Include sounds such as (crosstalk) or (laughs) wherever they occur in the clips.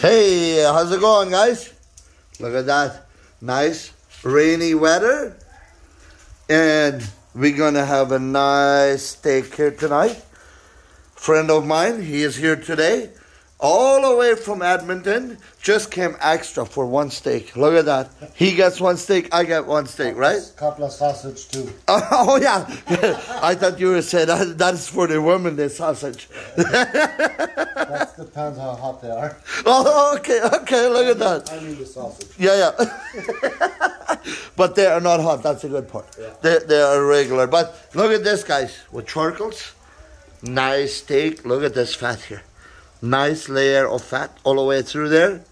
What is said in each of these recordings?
Hey, how's it going, guys? Look at that. Nice rainy weather. And we're going to have a nice steak here tonight. Friend of mine, he is here today. All the way from Edmonton. Just came extra for one steak. Look at that. He gets one steak, I get one steak, right? Couple of sausage too. (laughs) Oh, yeah. (laughs) I thought you were saying that, that's for the women, the sausage. That (laughs) depends how hot they are. Oh, okay, okay, look at that. I mean the sausage. Yeah, yeah. but they are not hot. That's a good part. Yeah. They, they are regular. But look at this, guys, with charcoals. Nice steak. Look at this fat here. Nice layer of fat all the way through there.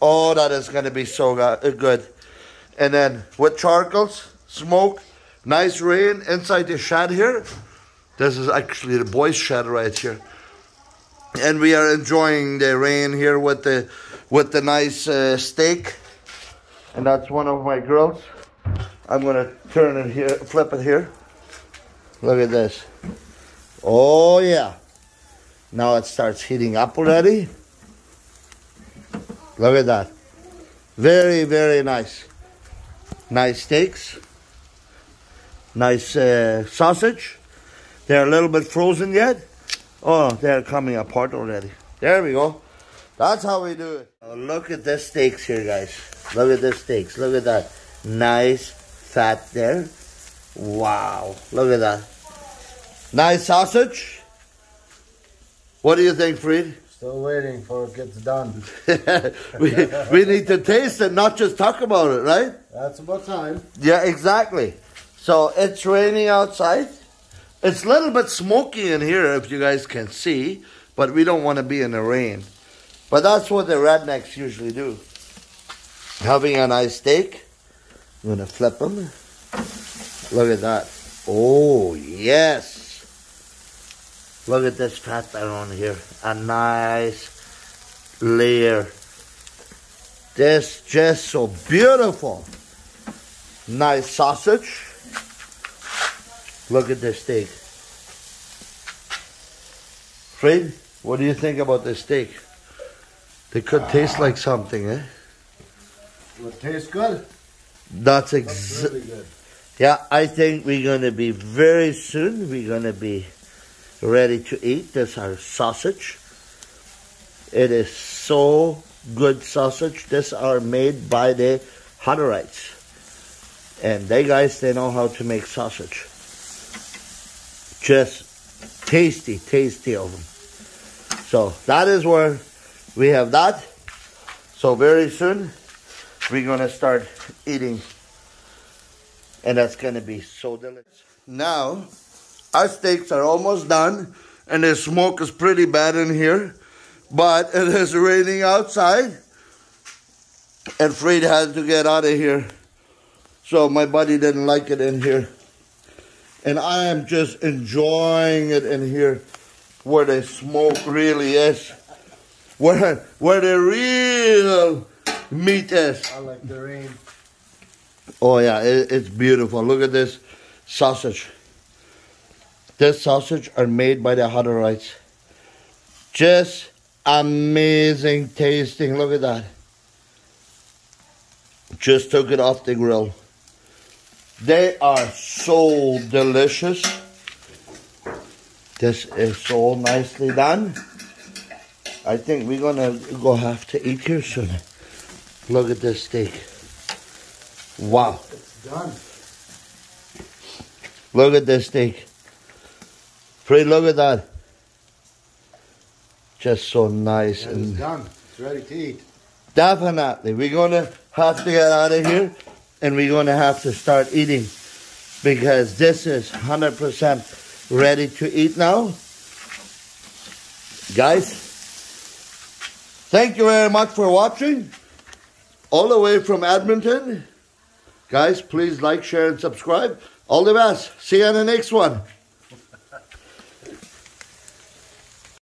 Oh, that is going to be so uh, good. And then with charcoals, smoke, nice rain inside the shed here. This is actually the boys' shed right here and we are enjoying the rain here with the with the nice uh, steak and that's one of my grills i'm gonna turn it here flip it here look at this oh yeah now it starts heating up already look at that very very nice nice steaks nice uh, sausage they're a little bit frozen yet Oh, they're coming apart already. There we go. That's how we do it. Oh, look at the steaks here, guys. Look at the steaks. Look at that. Nice fat there. Wow. Look at that. Nice sausage. What do you think, Fried? Still waiting for it gets done. (laughs) we, we need to taste it, not just talk about it, right? That's about time. Yeah, exactly. So it's raining outside. It's a little bit smoky in here, if you guys can see, but we don't want to be in the rain. But that's what the rednecks usually do. Having a nice steak. I'm going to flip them. Look at that. Oh, yes. Look at this fat down here. A nice layer. This just so beautiful. Nice sausage. Look at this steak. Fred, what do you think about this steak? They could taste like something, eh? It tastes good. That's That's ex- really good. Yeah, I think we're gonna be very soon. We're gonna be ready to eat. This our sausage. It is so good sausage. This are made by the Hutterites, and they guys they know how to make sausage. Just tasty, tasty of them. So that is where we have that. So very soon we're gonna start eating and that's gonna be so delicious. Now, our steaks are almost done, and the smoke is pretty bad in here, but it is raining outside, and Fred had to get out of here. So my buddy didn't like it in here, and I am just enjoying it in here, where the smoke really is, where where the real meat is. I like the rain. Oh yeah, it, it's beautiful. Look at this sausage. This sausage are made by the Hutterites. Just amazing tasting. Look at that. Just took it off the grill. They are so delicious. This is so nicely done. I think we're gonna go have to eat here soon. Look at this steak. Wow. It's done. Look at this steak. Fred, look at that. Just so nice And it's and done. It's ready to eat. definitely we're gonna have to get out of here and we're gonna have to start eating because this is 100% ready to eat now. Guys, thank you very much for watching. All the way from Edmonton. Guys, please like, share, and subscribe. All the best. See you in the next one.